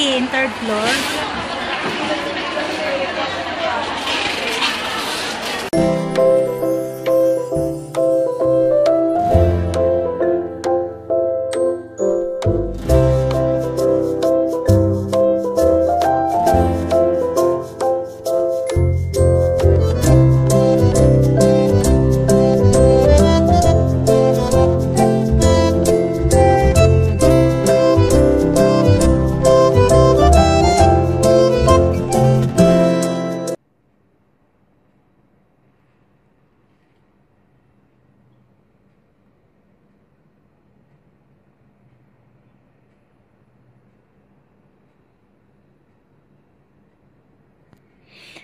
In third floor.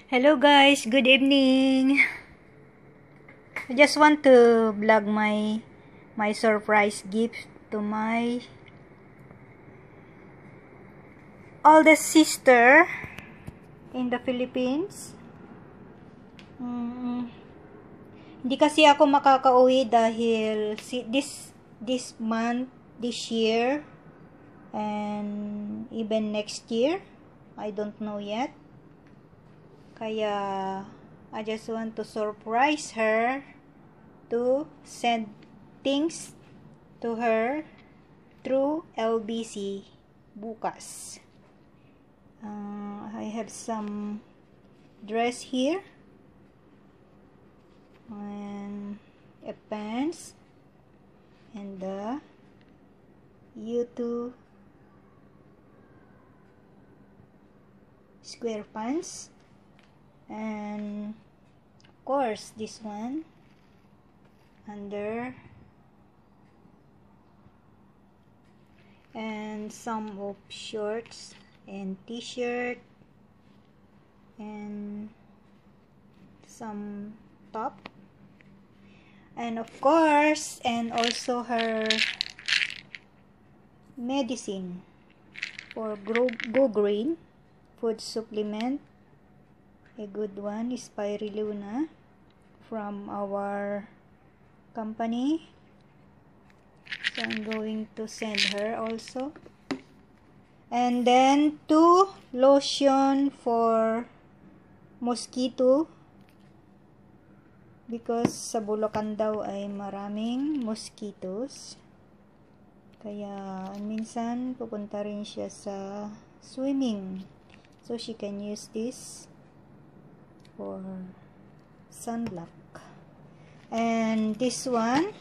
Hello guys, good evening. I just want to vlog my my surprise gift to my oldest sister in the Philippines. Mm, hindi kasi ako makakauwi dahil this this month, this year, and even next year. I don't know yet. Kaya, I just want to surprise her to send things to her through LBC bukas. Uh, I have some dress here. And a pants. And the U2 square pants and of course this one. Under. And some of shorts and t-shirt. And some top. And of course and also her medicine for go, go green food supplement a good one is Spirulina from our company. So I'm going to send her also. And then two lotion for mosquito. Because sa Bulacan daw ay maraming mosquitoes kaya minsan pupunta rin siya sa swimming. So she can use this for sunblock. And this one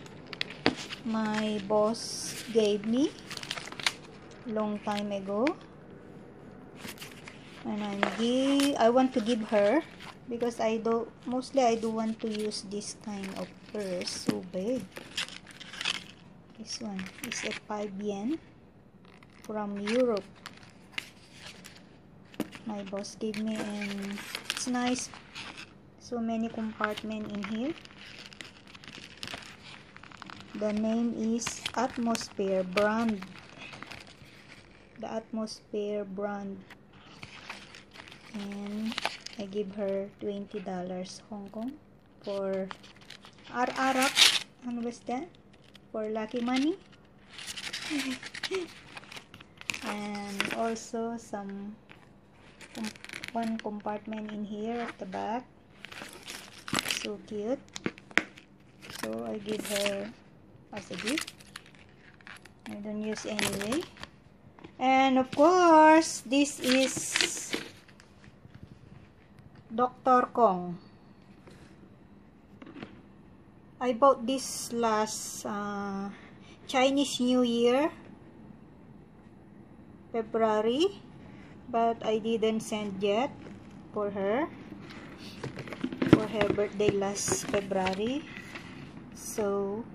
my boss gave me long time ago. And I'm give I want to give her because I do mostly I do want to use this kind of purse so big. This one is a 5 yen from Europe. My boss gave me and it's nice so many compartment in here. The name is atmosphere brand. The atmosphere brand. And I give her $20 Hong Kong for Ar-Arap ano ba that? for lucky money. And also some one compartment in here at the back so cute. So I give her as a gift. I don't use anyway. And of course this is Dr. Kong. I bought this last uh, Chinese New Year February but I didn't send yet for her her birthday last February so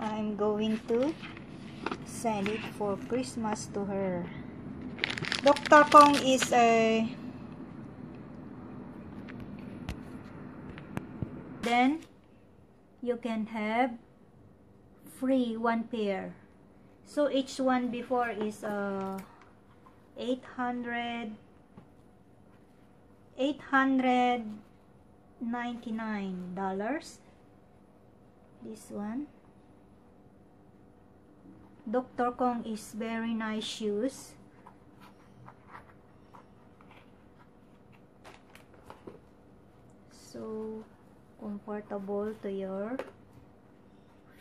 I'm going to send it for Christmas to her Dr. Kong is a then you can have free one pair so each one before is uh 800 $99 this one. Dr. Kong is very nice shoes. So comfortable to your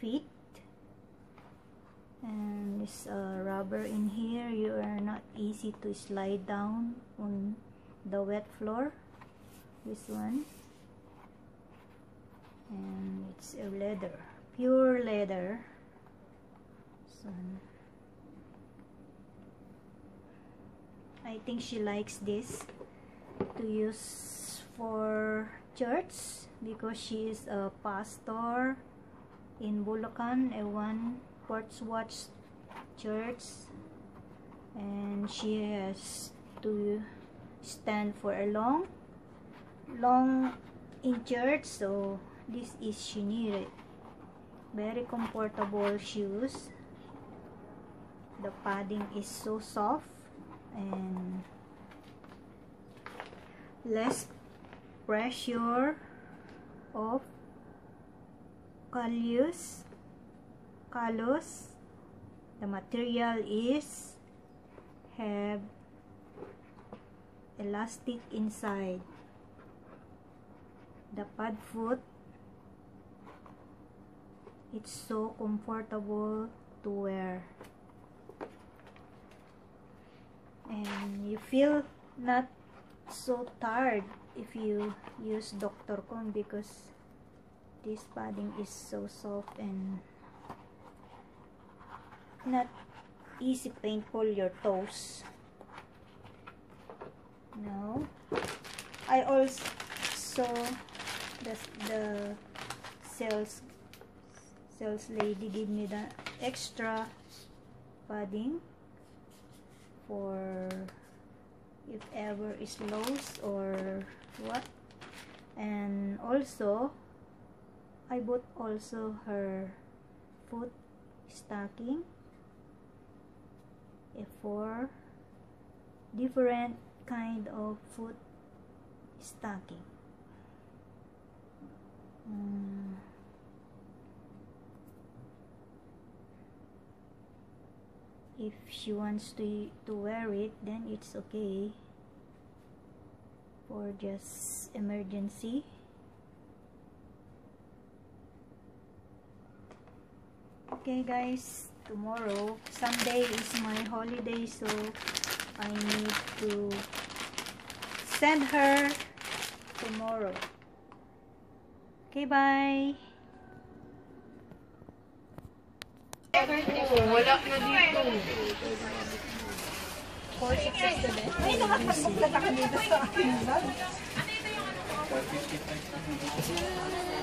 feet. And this uh, rubber in here. You are not easy to slide down on the wet floor. This one and it's a leather pure leather so I think she likes this to use for church because she is a pastor in Bulacan a one Ports Watch church and she has to stand for a long long in church so this is needed very comfortable shoes. The padding is so soft and less pressure of callus callus the material is have elastic inside. The pad foot it's so comfortable to wear and you feel not so tired if you use Dr. Kong because this padding is so soft and not easy painful your toes no I also the, the sales sales lady give me the extra padding for if ever is loose or what and also I bought also her foot stocking for different kind of foot stocking mm. If she wants to to wear it then it's okay. For just emergency. Okay guys. Tomorrow Sunday is my holiday so I need to send her tomorrow. Okay bye Oh, wala na dito. 467. Ay, naman magbukla ka dito sa akin. 155.